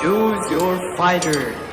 Choose your fighter.